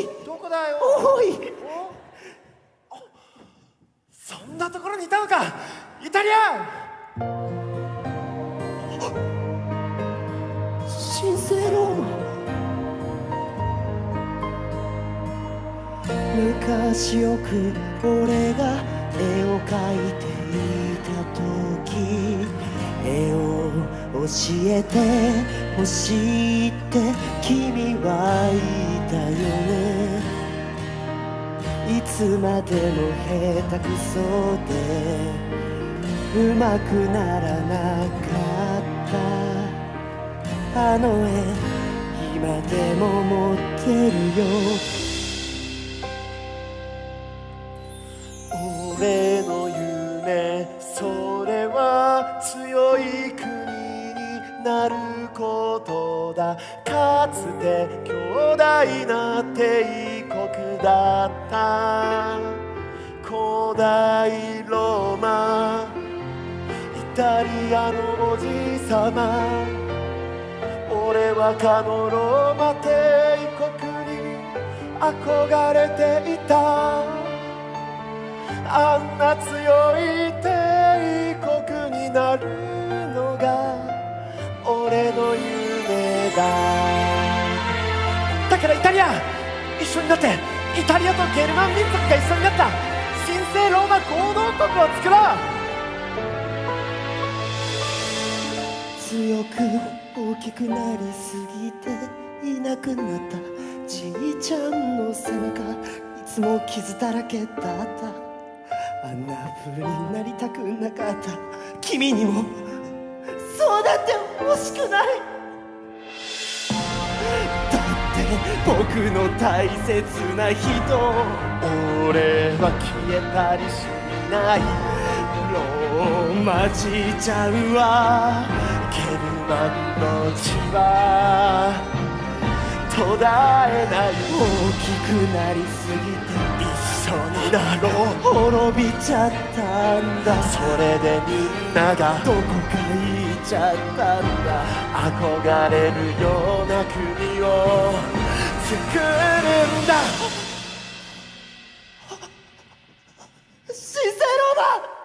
い。どこだよ。おい。そんなところにいたのか。イタリア神聖ローマ。昔よく俺が絵を描いていた時絵を教えて欲しいって君はいたよねいつまでも下手くそでうまくならなかった。あの絵今でも持ってるよ。俺の夢それは強い。なることだ。かつて強大な帝国だった。古代ローマ。イタリアのおじさま俺はかのローマ帝国に憧れていた。あんな強い俺の夢だ。だからイタリア一緒になってイタリアとゲルマン民族が一緒になった神聖ローマ合同国を作ろう。強く大きくなりすぎていなくなったじいちゃんの背中いつも傷だらけだった。あんな風になりたくなかった。君にもそうだってほしくない。だって僕の大切な人。俺は消えたりしないローマじいちゃんはケルマンの血は途絶えない。大きくなりすぎて一そになろう滅びちゃったんだ。それでみんながどこか行っちゃったんだ。憧れるような国を作るんだ。シセロだ。